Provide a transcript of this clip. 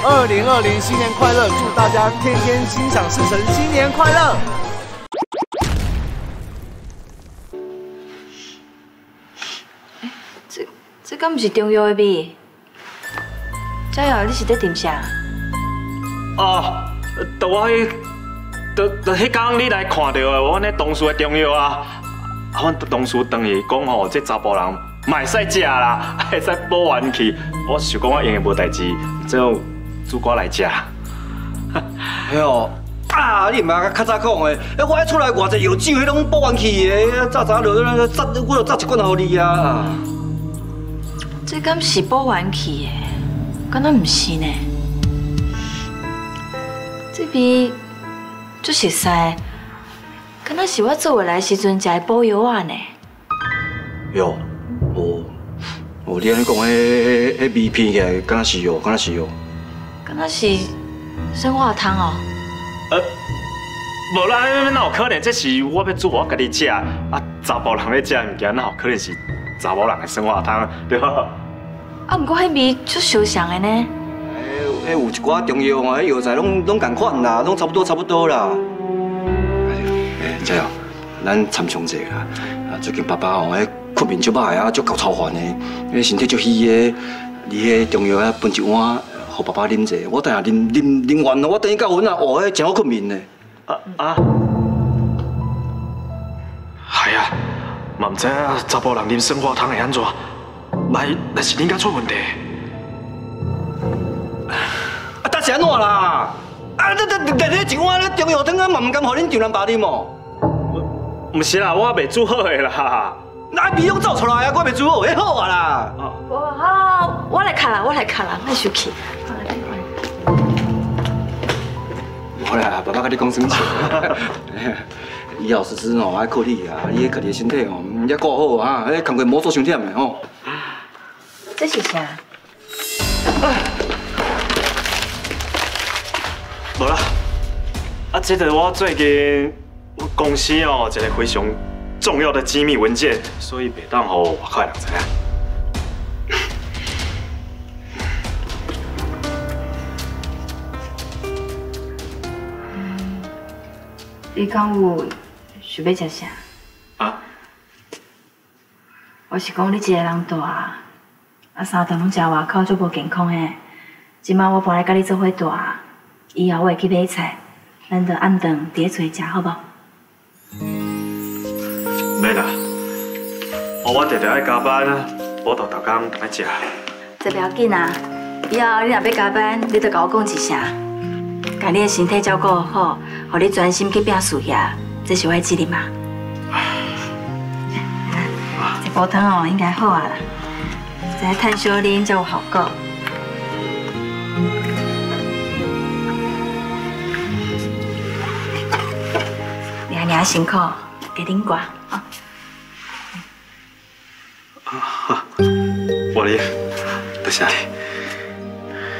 二零二零新年快乐，祝大家天天心想事成！新年快乐！这这敢不是中药的味？佳瑶，你是伫点啥？哦，到我迄到到迄天你来看到的，我那同事的中药啊，啊，我同事同伊讲吼，这查甫人买使食啦，还会使补元气，我想讲我用也无代志，就。煮瓜来吃，哎呦，啊，你妈啊较早讲的，我喺厝内外侪油酒，迄拢不完去的，早早落去，我落扎一罐互给你啊。这敢是补完去的？敢那唔是呢？这味，就是西，敢那是我做回来时阵食的煲油啊呢？哟，哦，哦，你安尼讲，迄迄味闻起来，敢那是药，敢那是药。刚是生化汤哦。呃，无啦，那有可能，这是我要煮我家己食。啊，查甫人咧食物件，那有可能是查甫人的生化汤，对吧？啊，不过迄味足相像的呢。哎，有一寡中药哦，药材拢拢共款啦，拢差不多，差不多啦。哎，佳瑶，咱参详一下啦。啊，最近爸爸哦，哎，困眠就晚，啊，足够操烦的。哎，身体就虚的，你哎，中药啊，分一碗。爸爸啉者，我等下啉啉啉完咯，我等下教阮阿学诶，正好睏眠咧。啊啊！系啊，嘛毋知啊，查甫人啉生化汤会安怎？来，但是恁家出问题。啊，搭是安怎啦！啊，你你日日一碗咧中药汤，啊，嘛毋甘互恁丈人爸啉哦。唔是啦，我未煮好诶啦。那还勉强走出来啊？我未煮好，还好啊啦。哦，来看啦，我来看啦，我休息。好啦，爸爸跟你讲生气。以后日子哦爱靠你啊，你个个人身体哦要顾好啊，迄工件无做伤忝的吼。这是啥？无啦，啊，这是我最近公司哦一个非常重要的机密文件，所以别当哦我开两下。你讲有想要食啥？啊！我是讲你一个人住，啊，三顿拢食外口就无健康诶。即摆我搬来甲你做伙住，以后我会去买菜，咱就暗顿第找食好不？妹啦，我我常常爱加班啊，我豆大工爱食。这不要紧啊，以后你若要加班，你就跟我讲一声。把你的身体照顾好，让你专心去拼事业，这是我的责任嘛。这煲汤哦，应该好啊啦，再碳烧点才有效果。娘娘辛苦，给您挂啊。啊哈，我哩，不谢。